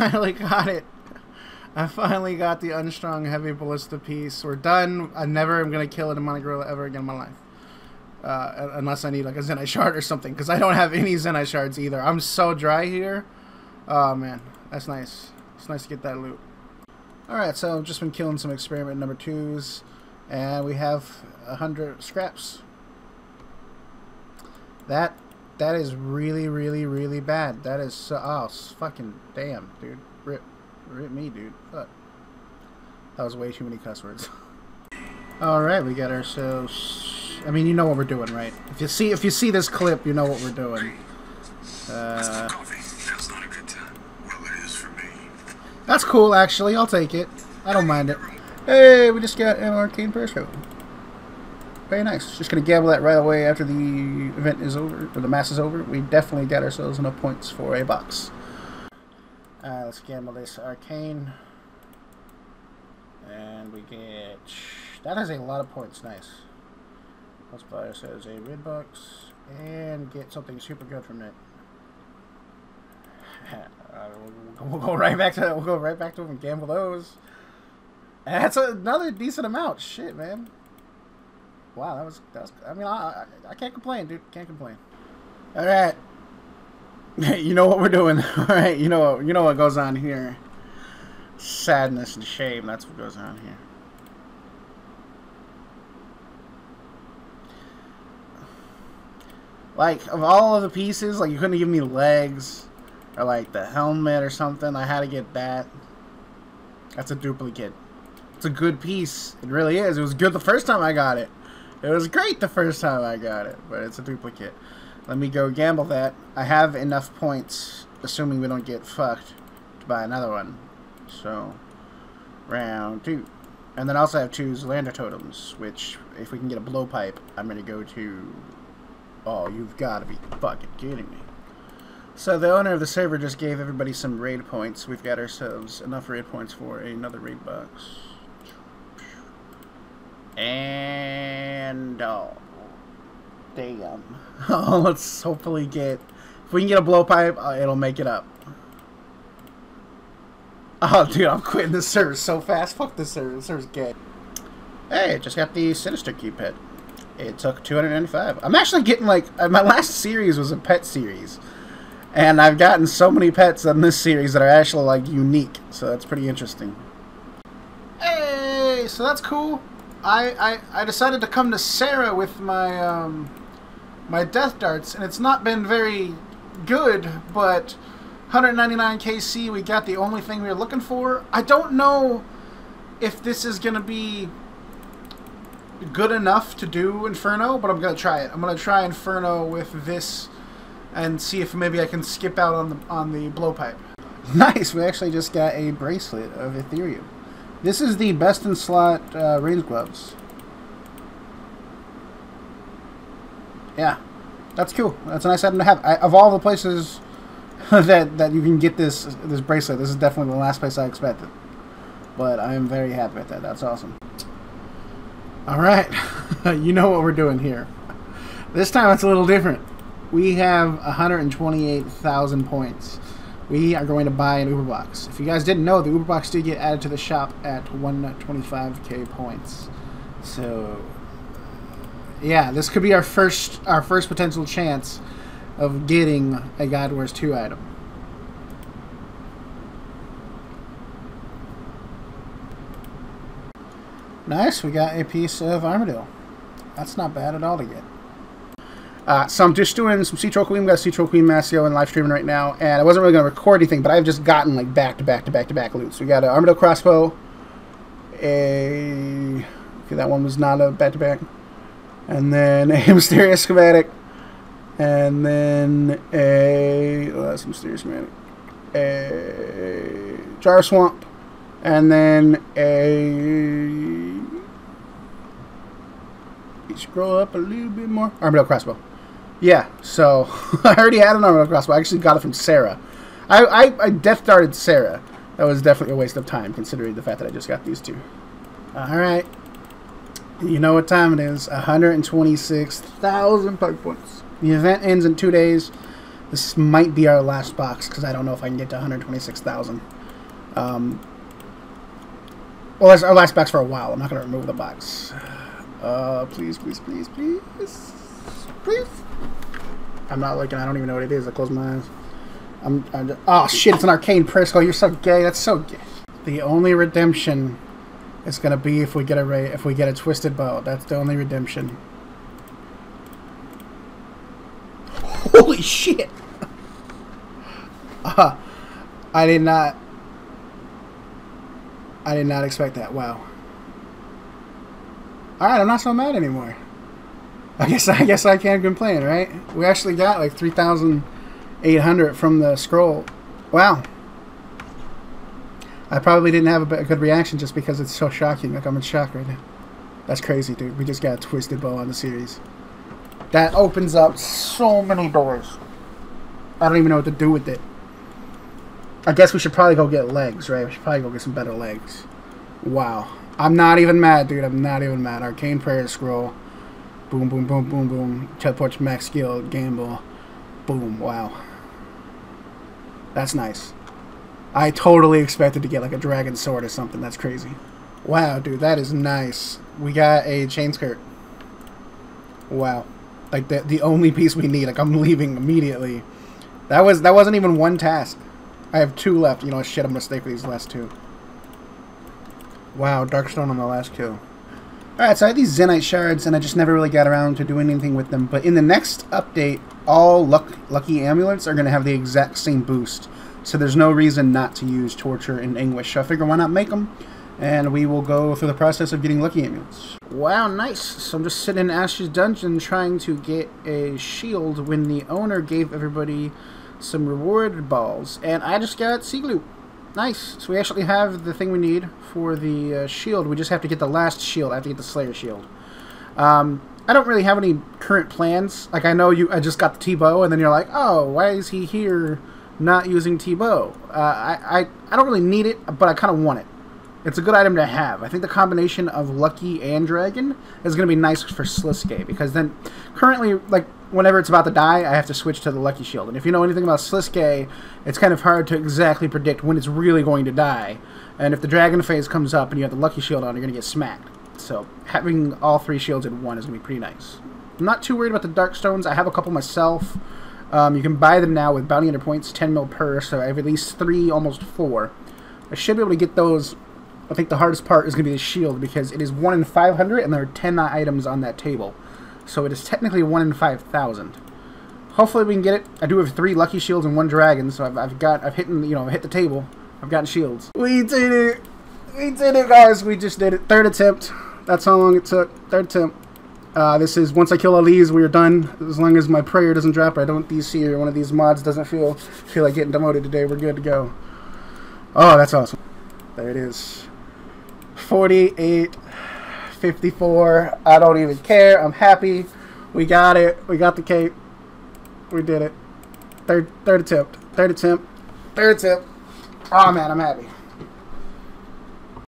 finally got it. I finally got the unstrung heavy ballista piece. We're done. I never am gonna kill a demonic gorilla ever again in my life. Uh, unless I need like a Zenyte shard or something, because I don't have any Zenyte shards either. I'm so dry here. Oh man, that's nice. It's nice to get that loot. Alright, so I've just been killing some experiment number twos, and we have a hundred scraps. That that is really, really, really bad. That is so, oh fucking damn, dude. Rip, rip me, dude. Fuck. That was way too many cuss words. All right, we got ourselves. I mean, you know what we're doing, right? If you see if you see this clip, you know what we're doing. Uh, that's cool, actually. I'll take it. I don't mind it. Hey, we just got an arcane parachute. Very nice. Just gonna gamble that right away after the event is over, or the mass is over. We definitely got ourselves enough points for a box. Uh, let's gamble this arcane. And we get... That has a lot of points. Nice. Let's buy ourselves a red box and get something super good from it. uh, we'll, we'll, go right back to that. we'll go right back to them and gamble those. that's another decent amount. Shit, man. Wow, that was that was. I mean, I I, I can't complain, dude. Can't complain. All right. you know what we're doing. All right. You know what you know what goes on here. Sadness and shame. That's what goes on here. Like, of all of the pieces, like, you couldn't give me legs or, like, the helmet or something. I had to get that. That's a duplicate. It's a good piece. It really is. It was good the first time I got it. It was great the first time I got it, but it's a duplicate. Let me go gamble that. I have enough points, assuming we don't get fucked, to buy another one. So, round two. And then I also have two Zelander totems, which, if we can get a blowpipe, I'm going to go to Oh, you've got to be fucking kidding me. So the owner of the server just gave everybody some raid points. We've got ourselves enough raid points for another raid box. And oh, damn. Oh, let's hopefully get. If we can get a blowpipe, uh, it'll make it up. Oh, dude, I'm quitting this server so fast. Fuck this server. This server's gay. Hey, I just got the Sinister Key Pet. It took 295. I'm actually getting like uh, my last series was a pet series, and I've gotten so many pets in this series that are actually like unique. So that's pretty interesting. Hey, so that's cool. I I, I decided to come to Sarah with my um my death darts, and it's not been very good, but 199 KC, we got the only thing we were looking for. I don't know if this is gonna be good enough to do Inferno, but I'm gonna try it. I'm gonna try Inferno with this and see if maybe I can skip out on the on the blowpipe. Nice, we actually just got a bracelet of Ethereum. This is the best in slot uh, range gloves. Yeah, that's cool. That's a nice item to have. I, of all the places that that you can get this this bracelet, this is definitely the last place I expected. But I am very happy with that. That's awesome. Alright, you know what we're doing here. This time it's a little different. We have 128,000 points. We are going to buy an Uber box. If you guys didn't know, the Uber box did get added to the shop at 125k points. So, yeah, this could be our first our first potential chance of getting a God Wars 2 item. Nice, we got a piece of Armadyl. That's not bad at all to get. Uh, so I'm just doing some Troll Queen. We've got Troll Queen Masio and live streaming right now, and I wasn't really going to record anything, but I've just gotten like back to back to back to back loot. So we got an Armadyl crossbow, a okay, that one was not a back to back, and then a mysterious schematic, and then a oh, that's a mysterious schematic, a jar swamp, and then a scroll up a little bit more. Armadyl crossbow. Yeah, so I already had an Armadyl crossbow. I actually got it from Sarah. I, I, I death darted Sarah. That was definitely a waste of time, considering the fact that I just got these two. Alright. You know what time it is. 126,000 bug points. The event ends in two days. This might be our last box because I don't know if I can get to 126,000. Um, well, that's our last box for a while. I'm not going to remove the box. Uh, please, please, please, please. Please. I'm not looking. I don't even know what it is. I close my eyes. I'm, I'm oh, shit. It's an arcane prayer scroll. You're so gay. That's so gay. The only redemption is to be if we get a if we get a twisted bow. That's the only redemption. Holy shit! Uh, I did not. I did not expect that. Wow. All right, I'm not so mad anymore. I guess I guess I can't complain, right? We actually got like 3,800 from the scroll. Wow. I probably didn't have a, good reaction just because it's so shocking. Like I'm in shock right now. That's crazy, dude. We just got a twisted bow on the series. That opens up so many doors. I don't even know what to do with it. I guess we should probably go get legs, right? We should probably go get some better legs. Wow. I'm not even mad, dude. I'm not even mad. Arcane Prayer Scroll. Boom, boom, boom, boom, boom. Teleport max skill. Gamble. Boom. Wow. That's nice. I totally expected to get like a dragon sword or something. That's crazy. Wow, dude. That is nice. We got a chain skirt. Wow. Like the the only piece we need. Like I'm leaving immediately. That was that wasn't even one task. I have two left. You know, shit. I'm gonna stay for these last two. Wow, Darkstone on the last kill. Alright, so I had these Zenyte shards, and I just never really got around to doing anything with them. But in the next update, all luck, lucky amulets are going to have the exact same boost. So there's no reason not to use Torture and Anguish. So I figure why not make them? And we will go through the process of getting lucky amulets. Wow, nice. So I'm just sitting in Ash's dungeon trying to get a shield when the owner gave everybody some reward balls. And I just got sea glue. Nice. So we actually have the thing we need for the uh, shield. We just have to get the last shield. I have to get the Slayer shield. Um, I don't really have any current plans. Like, I know you. I just got the T-bow, and then you're like, oh, why is he here not using T-bow? Uh, I, I, I don't really need it, but I kind of want it. It's a good item to have. I think the combination of Lucky and Dragon is going to be nice for Sliske, because then currently, like, whenever it's about to die, I have to switch to the Lucky Shield. And if you know anything about Sliske, it's kind of hard to exactly predict when it's really going to die. And if the Dragon phase comes up and you have the Lucky Shield on, you're going to get smacked. So having all three shields in one is going to be pretty nice. I'm not too worried about the Dark Stones. I have a couple myself. Um, you can buy them now with bounty hunter points, 10 mil per, so I have at least three, almost four. I should be able to get those. I think the hardest part is going to be the shield because it is 1 in 500 and there are 10 items on that table. So it is technically 1 in 5,000. Hopefully we can get it. I do have three lucky shields and one dragon, so I've, I've got, I've hit, you know, I've hit the table. I've gotten shields. We did it! We did it, guys! We just did it. Third attempt. That's how long it took. Third attempt. Uh, this is, once I kill all these, we are done. As long as my prayer doesn't drop, I don't DC or one of these mods doesn't feel feel like getting demoted today, we're good to go. Oh, that's awesome. There it is. 48 54. I don't even care. I'm happy. We got it. We got the cape. We did it. Third third attempt. Third attempt. Third attempt. Oh man, I'm happy.